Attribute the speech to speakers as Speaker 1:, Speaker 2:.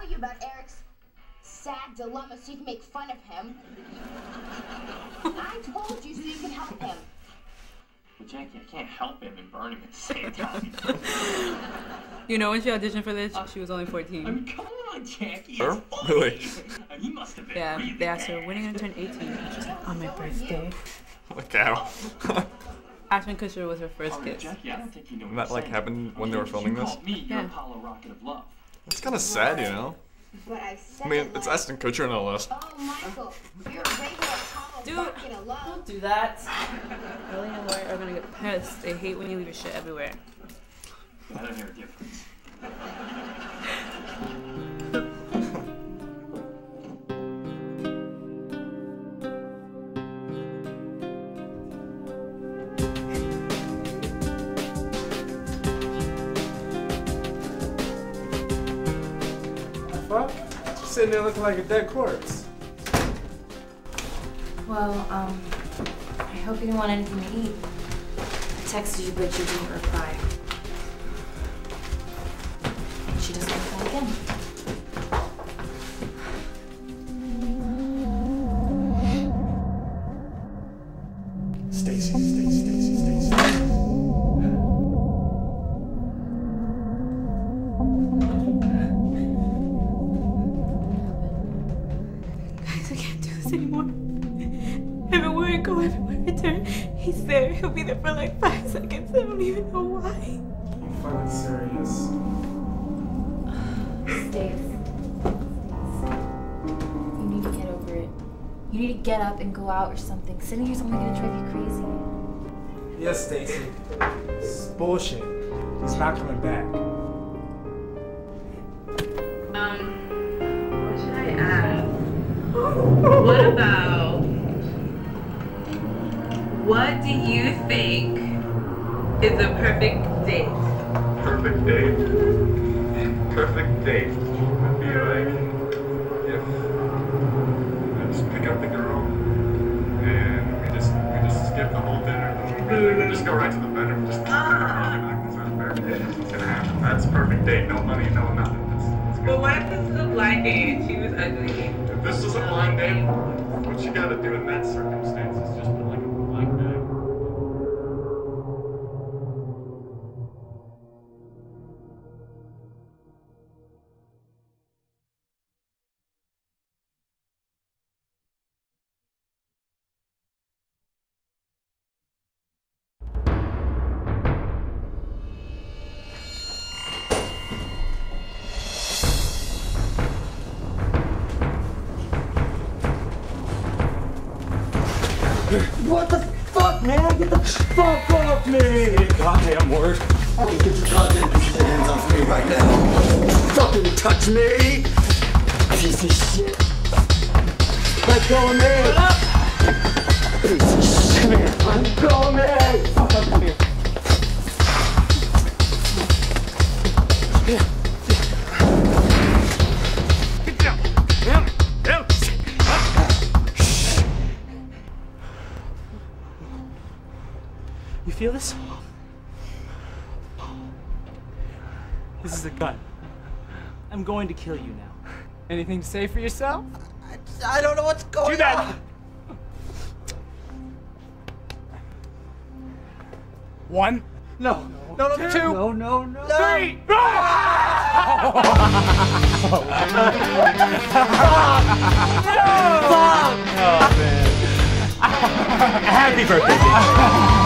Speaker 1: tell you about Eric's sad dilemma so you can make fun of him. I told you so you can help him.
Speaker 2: But Jackie, I can't help him and burn him at the same time.
Speaker 3: You know when she auditioned for this, she was only 14.
Speaker 2: I mean, come on, Jackie.
Speaker 4: Her?
Speaker 2: It's funny.
Speaker 4: Really?
Speaker 2: Uh, He must have been
Speaker 3: Yeah,
Speaker 2: really
Speaker 3: they asked her, when are you gonna turn 18? She's like, on my birthday.
Speaker 4: Like how?
Speaker 3: Ashton Kutcher was her first kiss.
Speaker 2: Jackie, I don't think you know what
Speaker 4: That,
Speaker 2: you're
Speaker 4: like,
Speaker 2: saying.
Speaker 4: happened when
Speaker 2: I
Speaker 4: they were filming
Speaker 2: you
Speaker 4: this?
Speaker 2: me
Speaker 3: Yeah.
Speaker 2: Apollo rocket of love.
Speaker 4: It's kind of sad, you know.
Speaker 1: But I
Speaker 4: I mean, it's
Speaker 1: like,
Speaker 4: Ashton Kutcher no less.
Speaker 1: Oh, Michael, you're a regular Apollo
Speaker 3: Dude.
Speaker 1: rocket of love.
Speaker 3: Don't do that. Ellie and Lori are gonna get pissed. They hate when you leave your shit everywhere.
Speaker 2: I don't hear a difference.
Speaker 5: Fuck? Sitting there looking like a dead corpse.
Speaker 6: Well, um, I hope you didn't want anything to eat. I texted you, but you didn't reply. She doesn't reply again.
Speaker 3: This anymore. Everywhere I go, everywhere I turn, he's there. He'll be there for like five seconds. I don't even know why.
Speaker 5: You fucking serious?
Speaker 6: Stace. You need to get over it. You need to get up and go out or something. Sitting here's only gonna drive you crazy.
Speaker 5: Yes, Stacy. It's bullshit. He's not coming back.
Speaker 7: What do you think is a perfect date?
Speaker 8: perfect date. Perfect date would be like if I just pick up the girl and we just we just skip the whole dinner. We just go right to the bedroom. Just ah. that's not perfect date. It's gonna happen. That's perfect date. No money, no nothing. That's, that's.
Speaker 7: But what if this is a blind date and she was ugly?
Speaker 8: If this is a blind date, what you gotta do in that circumstance is just
Speaker 9: What the fuck, man? Get the fuck off me! Goddamn word. Get your goddamn hands off me right now. Fucking touch me! Piece of shit. Let go of me! Piece of shit. Let go of me!
Speaker 5: Feel this? This is a gun. I'm going to kill you now. Anything to say for yourself?
Speaker 9: I don't know what's going on.
Speaker 5: Do that!
Speaker 9: on.
Speaker 5: One.
Speaker 9: No. No, no,
Speaker 5: Two.
Speaker 9: No, no, no.
Speaker 5: Three! Oh.
Speaker 9: Fuck!
Speaker 5: Oh, Happy birthday, bitch.